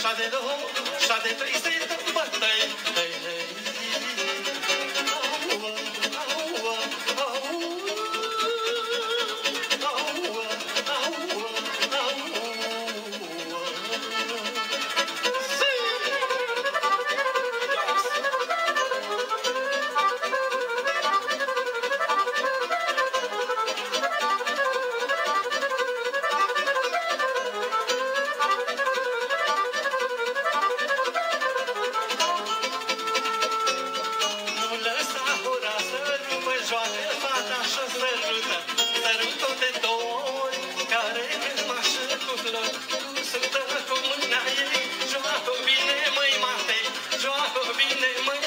Shade the whole, shade the, is it the butt be named.